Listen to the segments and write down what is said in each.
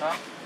啊。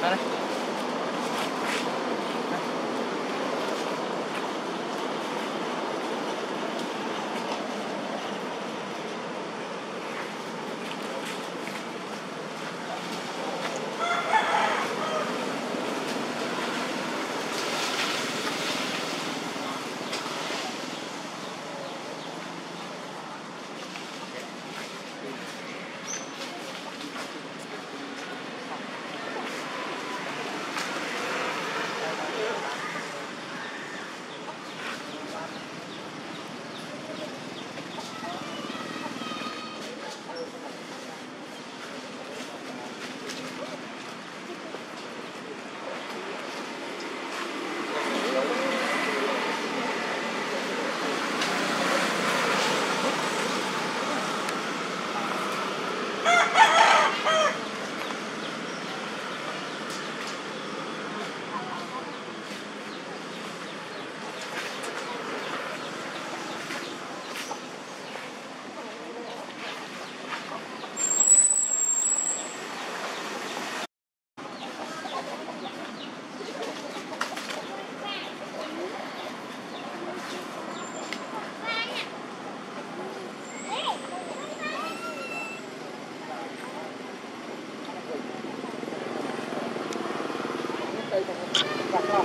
Pera. 爸爸。